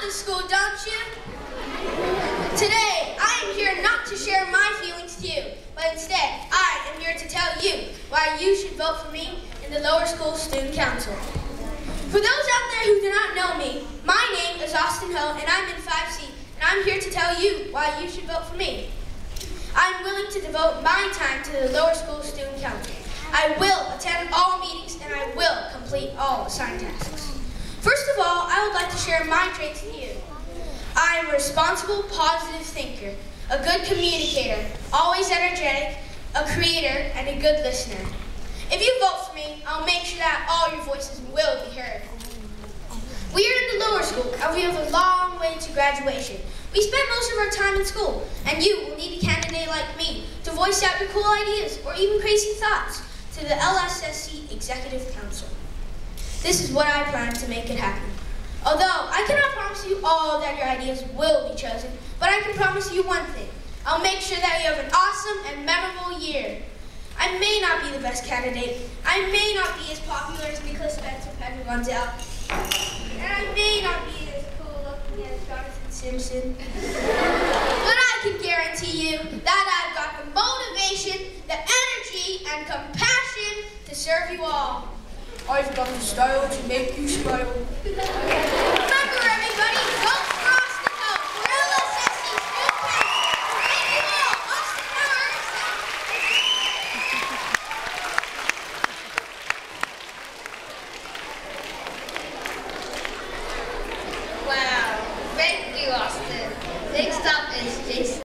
want this school, don't you? Today, I am here not to share my feelings to you, but instead, I am here to tell you why you should vote for me in the Lower School Student Council. For those out there who do not know me, my name is Austin Ho, and I'm in 5C, and I'm here to tell you why you should vote for me. I'm willing to devote my time to the Lower School Student Council. I will attend all meetings, and I will complete all assigned tasks. First of all, I would like to share my traits with you. I am a responsible, positive thinker, a good communicator, always energetic, a creator, and a good listener. If you vote for me, I'll make sure that all your voices will be heard. We are in the lower school, and we have a long way to graduation. We spend most of our time in school, and you will need a candidate like me to voice out your cool ideas or even crazy thoughts to the LSSC Executive Council. This is what I plan to make it happen. Although I cannot promise you all that your ideas will be chosen, but I can promise you one thing. I'll make sure that you have an awesome and memorable year. I may not be the best candidate. I may not be as popular as Nicholas Spence or Pedro. And I may not be as cool looking as Jonathan Simpson. but I can guarantee you that I've got the motivation, the energy, and compassion to serve you all. I've got the style to make you smile.